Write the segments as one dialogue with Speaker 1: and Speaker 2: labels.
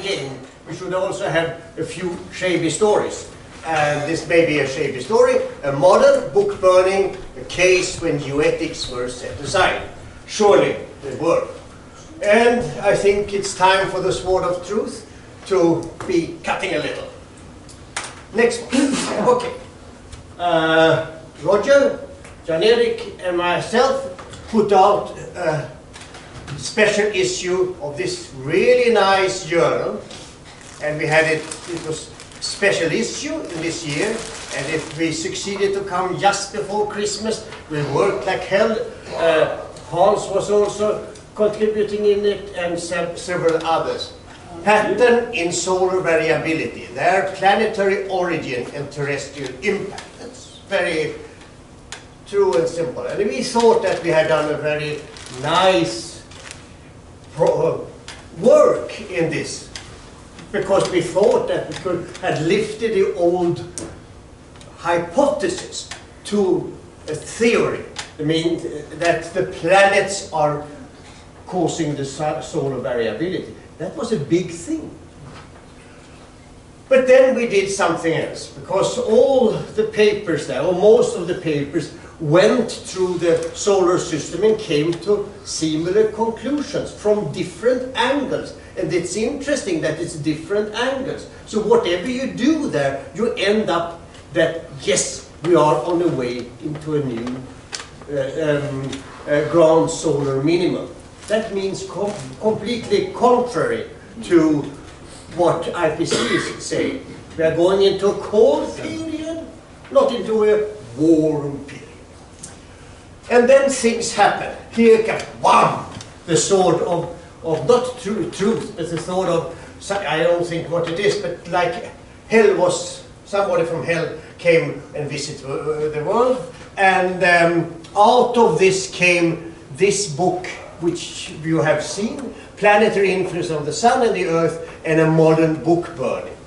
Speaker 1: beginning, we should also have a few shabby stories. And this may be a shabby story, a modern book burning, a case when geoethics were set aside. Surely they were. And I think it's time for the sword of truth to be cutting a little. Next, okay. Uh, Roger, Jan Erik, and myself put out a special issue of this really nice journal, and we had it, it was special issue in this year, and if we succeeded to come just before Christmas, we worked like hell. Uh, Hans was also contributing in it, and several others. Pattern in solar variability, their planetary origin and terrestrial impact. That's very true and simple. And we thought that we had done a very nice work in this because we thought that we could have lifted the old hypothesis to a theory. I mean that the planets are causing the solar variability. That was a big thing. But then we did something else, because all the papers there, or most of the papers, went through the solar system and came to similar conclusions from different angles. And it's interesting that it's different angles. So whatever you do there, you end up that, yes, we are on the way into a new uh, um, uh, grand solar minimum. That means com completely contrary to what IPCC say. We are going into a cold period, not into a warm period. And then things happen. Here comes, wham, the sword of, of not true truth, but the sword of, I don't think what it is, but like hell was, somebody from hell came and visited the world. And um, out of this came this book which you have seen, planetary influence on the sun and the earth, and a modern book burning.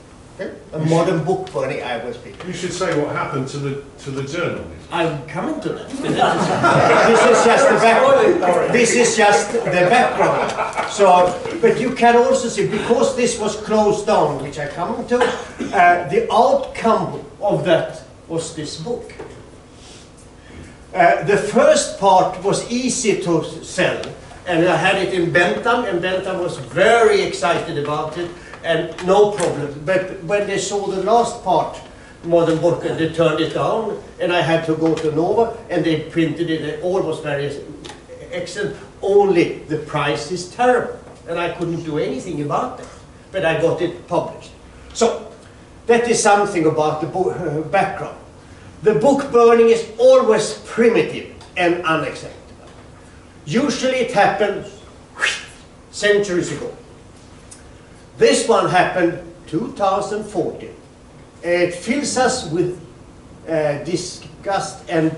Speaker 1: Okay? A you modern should, book burning, I will speak.
Speaker 2: You should say what happened to the to the journal.
Speaker 1: I'm coming to that. this is just the background. This is just the background. So, but you can also see because this was closed down, which I come to, uh, the outcome of that was this book. Uh, the first part was easy to sell and I had it in Bentham, and Bentham was very excited about it, and no problem. But when they saw the last part, Modern Book, they turned it down, and I had to go to Nova, and they printed it, and all was very excellent, only the price is terrible, and I couldn't do anything about that. but I got it published. So, that is something about the uh, background. The book burning is always primitive and unacceptable. Usually it happens centuries ago. This one happened 2014. It fills us with uh, disgust and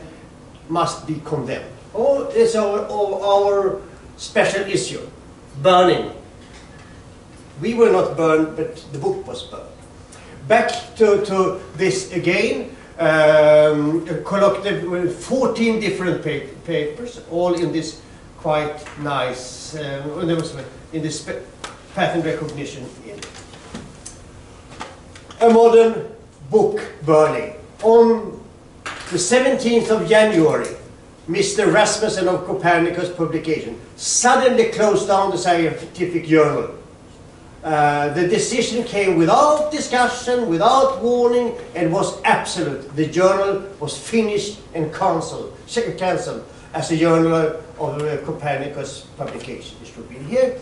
Speaker 1: must be condemned. Oh, it's our, our special issue, burning. We were not burned, but the book was burned. Back to, to this again, um, collected with 14 different pa papers, all in this quite nice uh, in this pattern recognition in a modern book burning. On the 17th of January, Mr. Rasmussen of Copernicus publication suddenly closed down the scientific journal. Uh, the decision came without discussion, without warning, and was absolute. The journal was finished and cancelled, cancelled as a journal of the Copernicus publication. This should be here.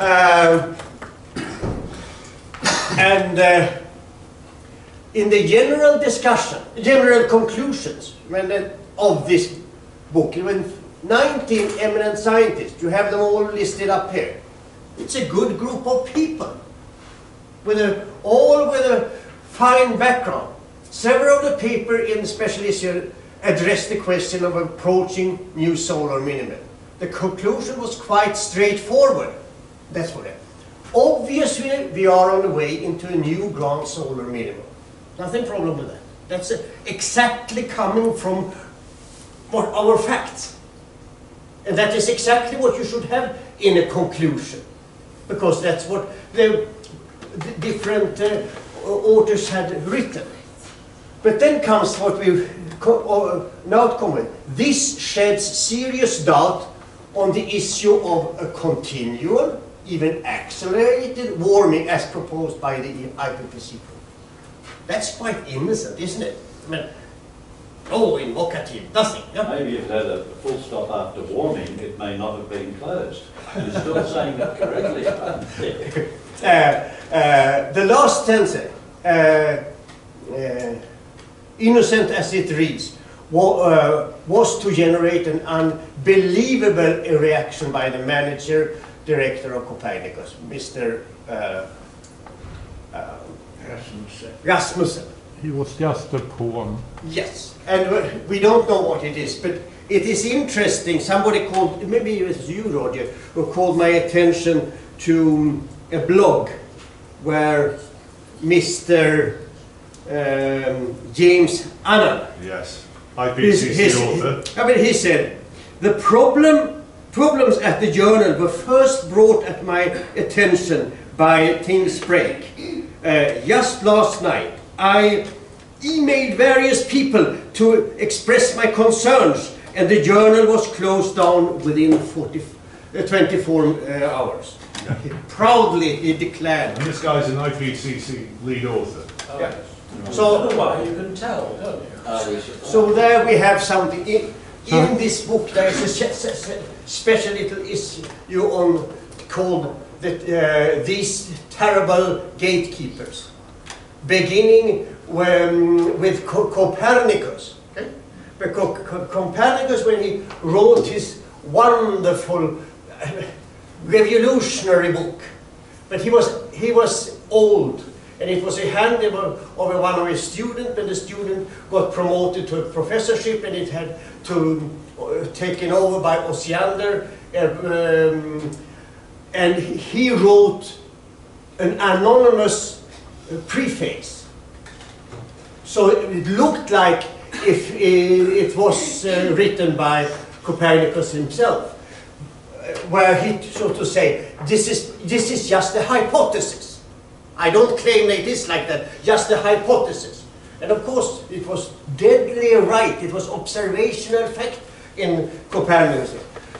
Speaker 1: Uh, and uh, in the general discussion, general conclusions when of this book, when 19 eminent scientists, you have them all listed up here. It's a good group of people, with a, all with a fine background. Several of the paper in the special issue addressed the question of approaching new solar minimum. The conclusion was quite straightforward. That's what it. Obviously, we are on the way into a new grand solar minimum. Nothing problem with that. That's exactly coming from what our facts. And that is exactly what you should have in a conclusion. because that's what the, the different uh, authors had written. But then comes what we co- uh, now come with. This sheds serious doubt on the issue of a continual, even accelerated warming as proposed by the IPCC. That's quite innocent, isn't it? I mean, oh, invocative, nothing. yeah.
Speaker 3: Maybe if it had a full stop after warming, it may not have been closed. You're still saying it correctly.
Speaker 1: Uh, uh, the last sentence, uh, uh, innocent as it reads, wa- uh, was to generate an unbelievable reaction by the manager, director of Copernicus, Mr. Uh, uh, Rasmussen.
Speaker 4: He was just a pawn.
Speaker 1: Yes, and we don't know what it is, but it is interesting. Somebody called, maybe it was you, Roger, who called my attention to a blog where Mr. Um, James Annan,
Speaker 2: Yes.
Speaker 1: his,
Speaker 2: IPCC
Speaker 1: his,
Speaker 2: author.
Speaker 1: I mean, he said the problem problems at the journal were first brought at my attention by Tim Sprague. Uh, just last night, I emailed various people to express my concerns, and the journal was closed down within 40, uh, 24 uh, hours. Proudly, he declared.
Speaker 2: And this guy's an IPCC lead author.
Speaker 1: Yeah. So,
Speaker 5: Well, you can tell, don't you?
Speaker 3: Uh,
Speaker 1: So there we have something. In, this book there is a special little issue on called that uh, these terrible gatekeepers, beginning when, with Co- Copernicus. Okay? Because Co- Copernicus, when he wrote his wonderful uh, revolutionary book, but he was he was old, and it was a hand of, one of his students, and the student got promoted to a professorship, and it had to uh, taken over by Osiander, uh, um, and he wrote an anonymous uh, preface. So it looked like if uh, it was uh, written by Copernicus himself where he, so to say, this is, this is just a hypothesis. I don't claim it is like that, just a hypothesis. And of course, it was deadly right, it was observational fact in Copernicus.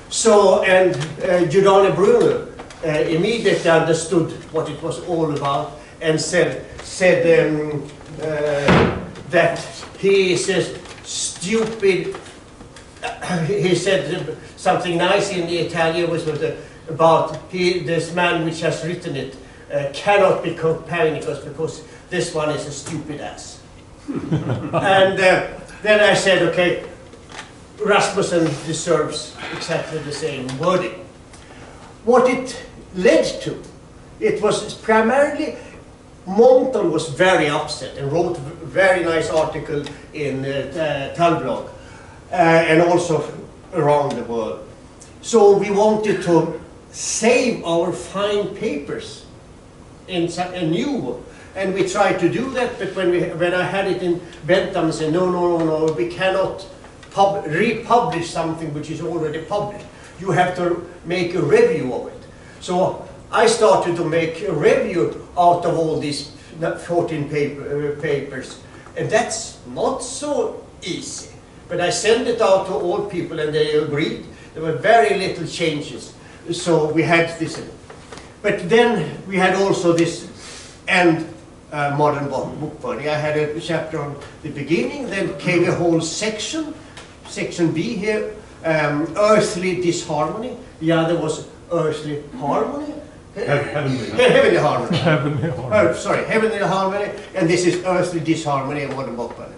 Speaker 1: So, and uh, Giordano Bruno uh, immediately understood what it was all about and said, said um, uh, that he is stupid he said something nice in the Italian was about he, this man which has written it uh, cannot be Copernicus because this one is a stupid ass. and uh, then I said, okay, Rasmussen deserves exactly the same wording. What it led to, it was primarily Monckton was very upset and wrote a very nice article in uh, Tallbloke uh, and also around the world. So we wanted to save our fine papers in some- a new. And we tried to do that, but when, we, when I had it in Bentham, said, no, no, no, no, we cannot pub, republish something which is already published. You have to make a review of it. So I started to make a review out of all these 14 paper, uh, papers. And that's not so easy. But I sent it out to all people and they agreed. There were very little changes. So we had this. But then we had also this end uh, modern bo- book body. I had a chapter on the beginning, then came a whole section, section B here, um, earthly disharmony. The other was earthly harmony.
Speaker 2: He- Heavenly.
Speaker 1: Heavenly harmony.
Speaker 4: Heavenly
Speaker 1: Oh, sorry, Heavenly Harmony, and this is Earthly Disharmony of Modern Bokman.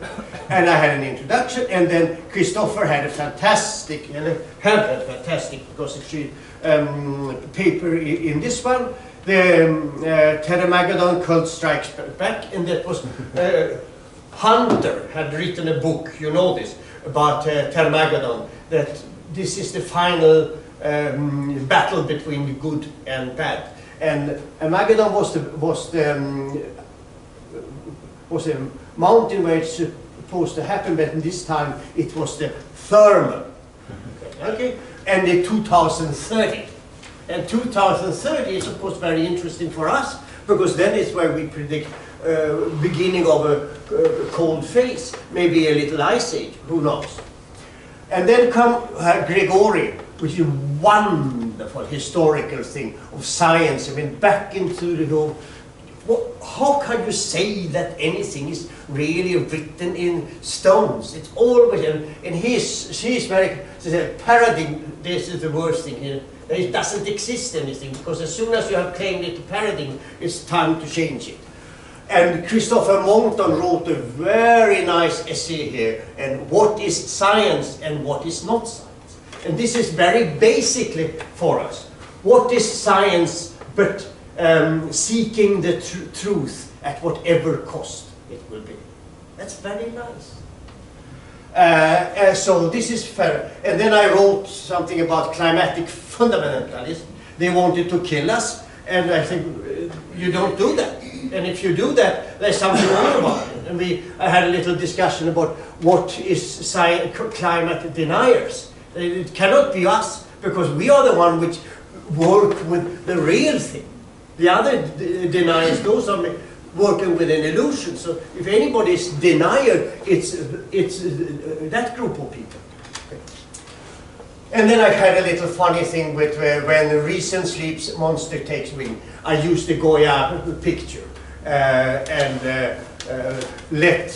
Speaker 1: and I had an introduction, and then Christopher had a fantastic, and had a fantastic, because she, um, paper in this one, the um, uh, Thermageddon Cult Strikes Back, and that was, uh, Hunter had written a book, you know this, about uh, that this is the final um, battle between the good and bad. And Armageddon was the, was the, um, was a mountain where it's supposed to happen, but this time it was the thermal. Okay, and the 2030. And 2030 is of course very interesting for us because then is where we predict uh, beginning of a uh, cold phase, maybe a little ice age, who knows. And then come uh, Gregory, which is a wonderful historical thing of science. I mean, back into the whole. What, how can you say that anything is really written in stones? It's always, and, and he's, he's very, paradigm, this is the worst thing here. It doesn't exist anything, because as soon as you have claimed it paradigm, it's time to change it. And Christopher Monckton wrote a very nice essay here, and what is science and what is not science. And this is very basically for us. What is science but um, seeking the tr- truth at whatever cost it will be? That's very nice. Uh, uh, so this is fair. And then I wrote something about climatic fundamentalists. They wanted to kill us, and I think uh, you don't do that. And if you do that, there's something wrong about it. And we I had a little discussion about what is climate deniers. It cannot be us because we are the one which work with the real thing. The other d- deniers, those are working with an illusion. So if anybody is denier, it's it's uh, that group of people. And then I had a little funny thing with uh, when reason sleeps, monster takes wing. I used the Goya picture uh, and uh, uh, let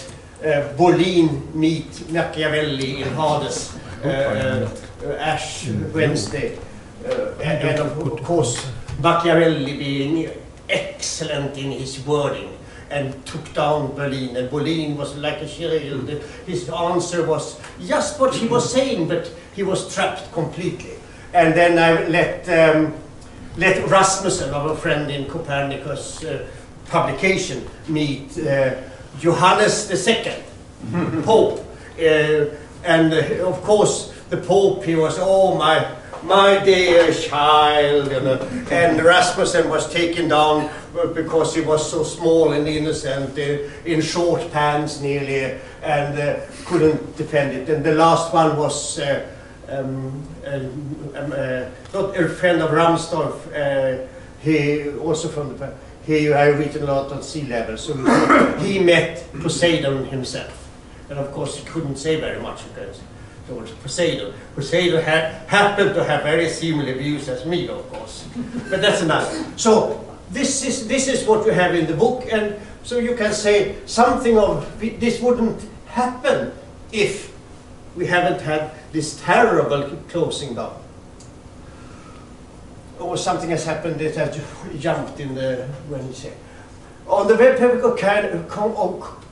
Speaker 1: uh, Bolin meet Machiavelli in Hades, uh, uh, Ash Wednesday. Uh, and, and of, of course, Machiavelli being excellent in his wording and took down Bolin. And Bolin was like a shield. His answer was just what he was saying, but he was trapped completely. And then I let um, let Rasmussen, our friend in Copernicus uh, publication, meet uh, Johannes II, Pope. Uh, and uh, of course, the Pope, he was, oh my, my dear child. You know, and Rasmussen was taken down uh, because he was so small and innocent, uh, in short pants nearly, and uh, couldn't defend it. And the last one was. Uh, um, um, um, uh, not a friend of Rahmstorf, uh, he also from the he had written a lot on sea level, so he met Poseidon himself, and of course he couldn't say very much against towards Poseidon. Poseidon ha- happened to have very similar views as me, of course, but that's enough. So this is this is what you have in the book, and so you can say something of this wouldn't happen if we haven't had this terrible closing down. Or something has happened that has jumped in the, when you say. On the web of Can-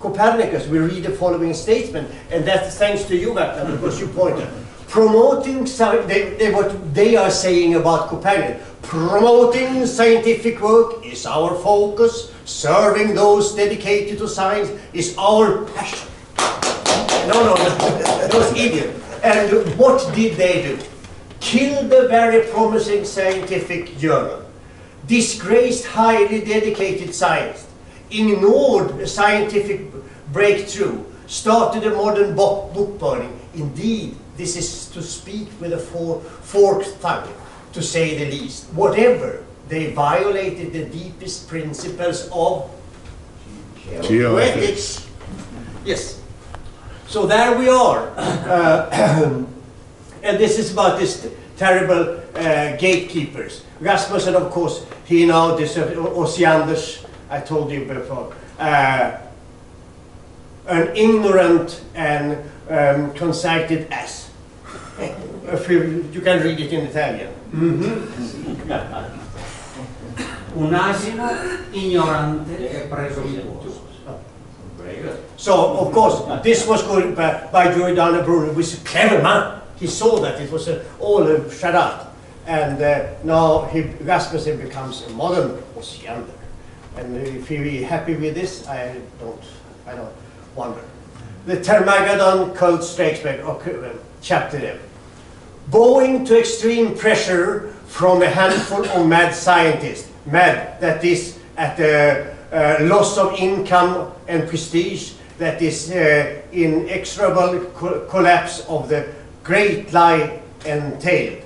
Speaker 1: Copernicus, we read the following statement, and that's thanks to you, Bertha, because you pointed. Promoting, they, they, what they are saying about Copernicus, promoting scientific work is our focus, serving those dedicated to science is our passion. No, no, no, those idiots. And what did they do? Killed a very promising scientific journal, disgraced highly dedicated science, ignored scientific breakthrough, started a modern bo- book burning. Indeed, this is to speak with a for- forked tongue, to say the least. Whatever, they violated the deepest principles of geoethics. Yes. So there we are. Uh, and this is about this terrible uh, gatekeepers. Rasmussen, of course, he now deserves, Osianders, I told you before, uh, an ignorant and um, conceited ass. If you, can read it in Italian.
Speaker 5: Un asino ignorante e presuntuoso.
Speaker 1: So, of course, this was good by, by Giordano Bruno, who was a clever man. He saw that it was a, all a charade. And uh, now he, Rasmussen becomes a modern Osiander. And if he be happy with this, I don't, I don't wonder. The Thermageddon cult strikes okay, chapter 11. Bowing to extreme pressure from a handful of mad scientists, mad, that is, at the uh, loss of income and prestige, that is, uh, inexorable co- collapse of the great lie entailed.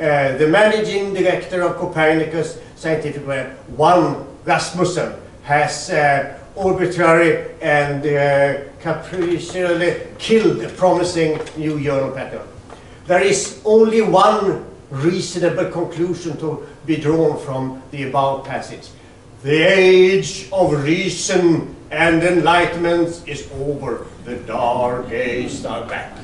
Speaker 1: uh, the managing director of Copernicus Scientific one Rasmussen, has uh, arbitrarily and uh, capriciously killed promising new journal pattern. There is only one reasonable conclusion to be drawn from the above passage. The age of reason and enlightenment is over. The dark ages are back.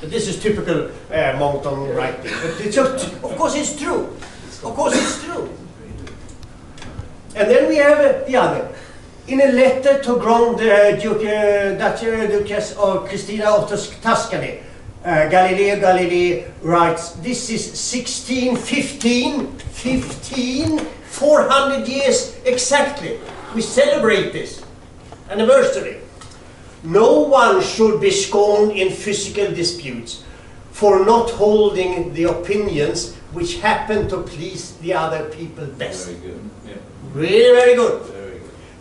Speaker 1: But this is typical uh, writing. But it's just, of course it's true. Of course it's true. And then we have uh, the other. In a letter to Grand uh, Duke, uh, Duch- uh, Duchess of Christina of Tuscany, uh, Galileo Galilei writes, this is 1615, 15, 400 years exactly. We celebrate this anniversary. No one should be scorned in physical disputes for not holding the opinions which happen to please the other people best.
Speaker 3: Very good, yeah,
Speaker 1: Really very good.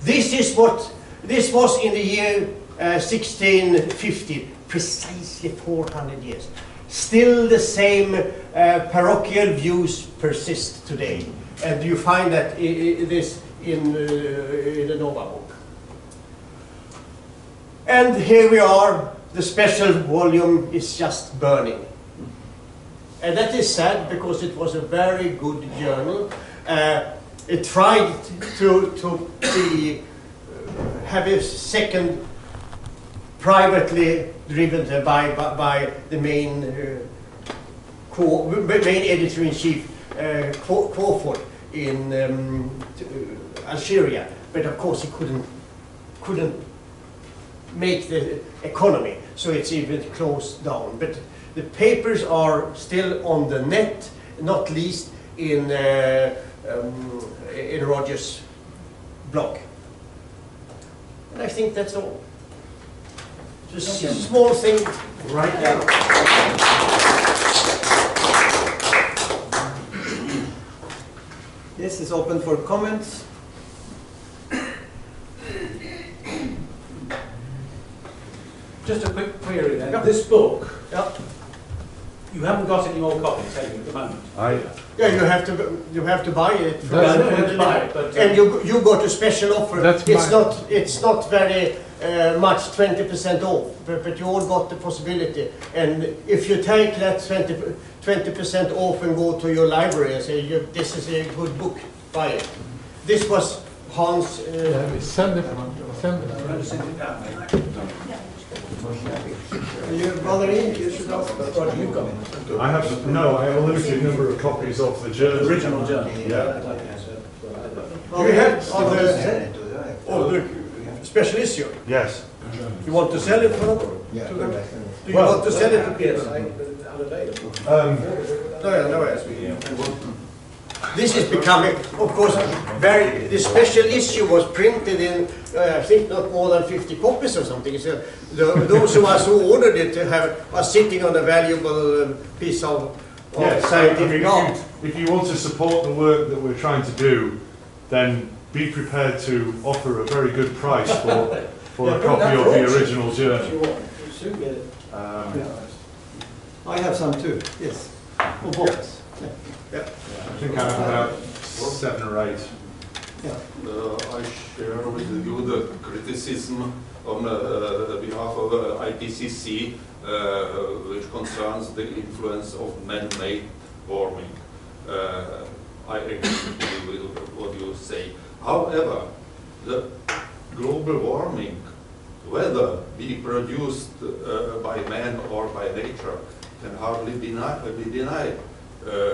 Speaker 1: This is what this was in the year uh, 1650, precisely 400 years. Still the same uh, parochial views persist today, and you find that this in, uh, in the Nova book. And here we are, the special volume is just burning. And that is sad because it was a very good journal. Uh, it tried to, to be, uh, have a second privately driven by, by, by the main, uh, main editor-in-chief, uh, Crawford in um, uh, Algeria. But of course he couldn't, couldn't make the economy, so it's even closed down. But the papers are still on the net, not least in, uh, um, in Rogers' blog. And I think that's all. Just a small thing right now.
Speaker 6: This is open for comments.
Speaker 7: Just a quick query then.
Speaker 1: Yeah.
Speaker 7: This book,
Speaker 1: Yeah,
Speaker 7: you haven't got any more copies, have you, at the moment?
Speaker 2: I,
Speaker 1: yeah you have to, you have to buy it. from-
Speaker 7: Yeah, I know
Speaker 1: from
Speaker 7: you
Speaker 1: the
Speaker 7: buy it, but, uh,
Speaker 1: And you, you got a special offer.
Speaker 4: That's
Speaker 1: It's
Speaker 4: my-
Speaker 1: not, it's not very uh, much, twenty percent off, but, but you all got the possibility. And if you take that 20 percent off and go to your library and say, "You- this is a good book, buy it. This was Hans, uh,
Speaker 4: Yeah, Send it, send it.
Speaker 7: I'm going to send it down, mate.
Speaker 1: Your brother in, you should ask.
Speaker 7: Roger, you've got it.
Speaker 2: I have, no, I have a limited number of copies of the journal.
Speaker 7: Original journal.
Speaker 2: Yeah.
Speaker 1: Do you have on the, on the special issue?
Speaker 2: Yes.
Speaker 1: You want to sell it for them? To them? Do you
Speaker 2: Well-
Speaker 1: want to sell it to
Speaker 7: Yes,
Speaker 1: people?
Speaker 7: I-
Speaker 2: Um,
Speaker 1: No, yeah, no, yes. This is becoming, of course, very, the special issue was printed in, uh, I think not more than 50 copies or something. So the- those of us who ordered it to have, are sitting on a valuable uh, piece of of
Speaker 2: yes, I
Speaker 1: scientific
Speaker 2: mean,
Speaker 1: art.
Speaker 2: if you, if you want to support the work that we're trying to do, then be prepared to offer a very good price for, for
Speaker 1: Yeah,
Speaker 2: a copy of the
Speaker 1: auction.
Speaker 2: original journal.
Speaker 7: You want, you soon get it.
Speaker 2: Um,
Speaker 6: I have some too, yes. Oh, box.
Speaker 2: I think I have about seven or eight.
Speaker 8: Uh, I share with you the criticism on uh, behalf of uh, IPCC, uh, which concerns the influence of man-made warming. Uh, I agree with what you say. However, the global warming, whether be produced uh, by man or by nature, can hardly be denied. Uh,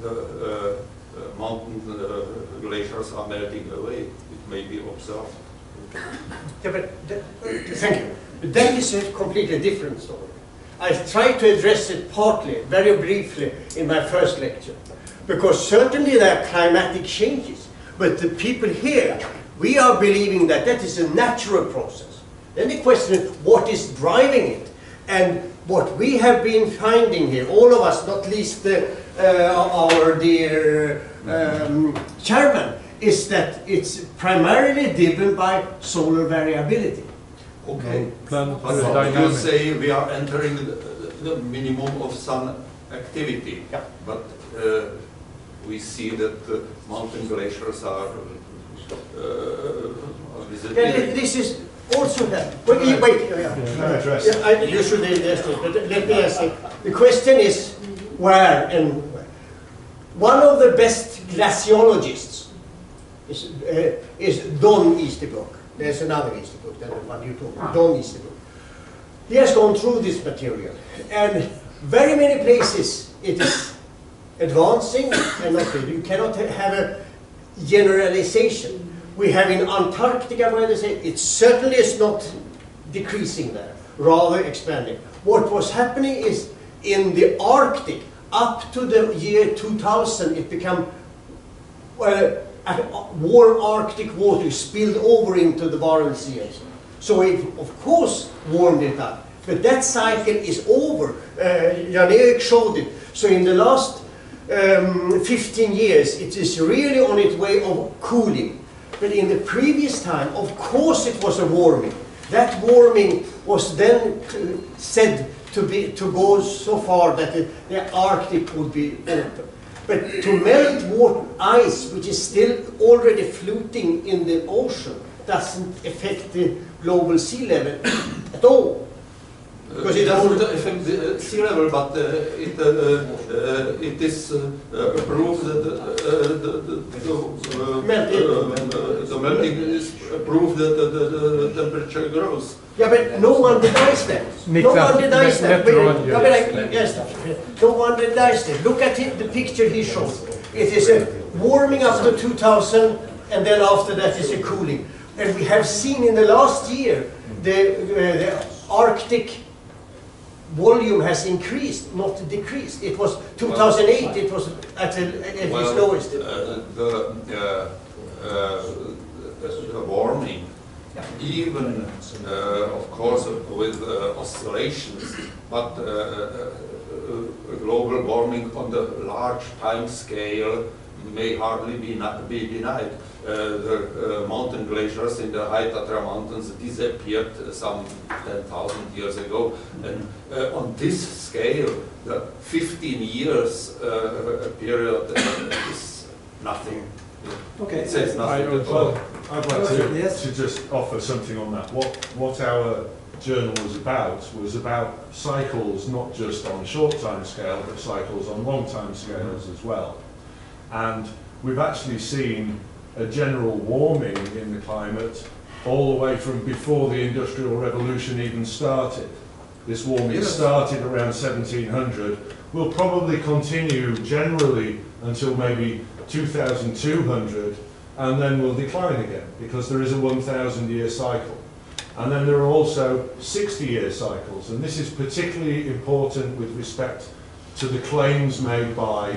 Speaker 8: The uh, uh, mountain uh, glaciers are melting away, it may be observed.
Speaker 1: Yeah, but that- Thank you. But that is a completely different story. I tried to address it partly, very briefly, in my first lecture. Because certainly there are climatic changes, but the people here, we are believing that that is a natural process. Then the question is, what is driving it? And what we have been finding here, all of us, not least uh, uh, our dear um, chairman, is that it's primarily driven by solar variability.
Speaker 8: Okay.
Speaker 4: Planet
Speaker 8: But how you say we are entering the, the minimum of sun activity.
Speaker 1: Yeah.
Speaker 8: But uh, we see that mountain glaciers are uh, are
Speaker 1: Yeah, this is also, wait, wait, wait, yeah.
Speaker 2: Can I address
Speaker 1: Yeah, I, you should address it, but let me answer. The question is where and where. One of the best glaciologists is, uh, is Don Easterbrook. There's another Easterbrook than the one you talk about, Don Easterbrook. He has gone through this material, and very many places it is advancing and not really. You cannot have a generalization. We have in Antarctica where they say it certainly is not decreasing there, rather expanding. What was happening is in the Arctic, up to the year 2000, it became well, warm Arctic water spilled over into the Barents Sea. so. It, of course, warmed it up. But that cycle is over. Uh, Jan-Erik showed it. So in the last um, 15 years, it is really on its way of cooling. But in the previous time, of course, it was a warming. That warming was then uh, said to be to go so far that the, the Arctic would be open. But to melt water, ice, which is still already floating in the ocean, doesn't affect the global sea level at all. Because
Speaker 8: it
Speaker 1: it
Speaker 8: doesn't affect the uh, sea level, but uh, it, uh, uh, it is uh, uh, proved that uh, the, the, the, uh,
Speaker 1: Melting.
Speaker 8: uh, uh, the melting is proof that the, the, the temperature grows.
Speaker 1: Yeah, but no one denies that. No one denies that.
Speaker 4: let
Speaker 1: Wait,
Speaker 4: Ron
Speaker 1: yeah, but I-
Speaker 4: explain.
Speaker 1: yes, no one denies that. Look at it, the picture he showed. It is a warming up to 2000, and then after that is a cooling. And we have seen in the last year the, uh, the Arctic volume has increased, not decreased. It was 2008. It was at, the, at its lowest.
Speaker 8: uh, the, uh, uh, the warming, even, uh, of course, with uh, oscillations, but uh, uh, uh, global warming on the large time scale may hardly be, not, be denied. Uh, the uh, mountain glaciers in the High Tatra Mountains disappeared uh, some 10,000 years ago. And uh, on this scale, the 15 years uh, period uh, is nothing.
Speaker 6: Okay.
Speaker 8: It says
Speaker 2: I,
Speaker 8: nothing at all.
Speaker 2: well, I'd like to,
Speaker 6: Yes.
Speaker 2: to just offer something on that. What, what our journal was about was about cycles, not just on short time scale, but cycles on long time scales as well. And we've actually seen a general warming in the climate all the way from before the Industrial Revolution even started. This warming
Speaker 8: Yes.
Speaker 2: started around 1700, will probably continue generally until maybe 2200, and then will decline again because there is a 1,000 year cycle. And then there are also 60 year cycles, and this is particularly important with respect to the claims made by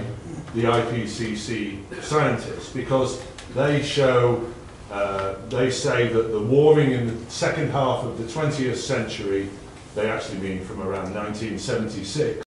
Speaker 2: the IPCC scientists because they show, uh, they say that the warming in the second half of the 20th century, they actually mean from around 1976,